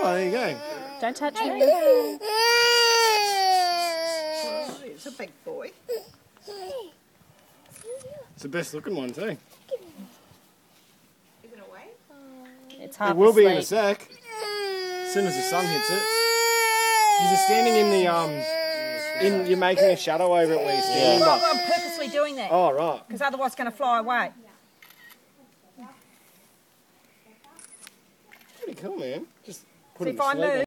Oh, there you go. Don't touch me. Oh, it's a big boy. It's the best looking one too. Is it away? It's half It will be in a asleep. sec. As soon as the sun hits it. You're standing in the um. In you're making a shadow over it where you're standing. Well, but- I'm purposely doing that Oh right. because otherwise it's going to fly away. Pretty cool, man. Just สีฟ้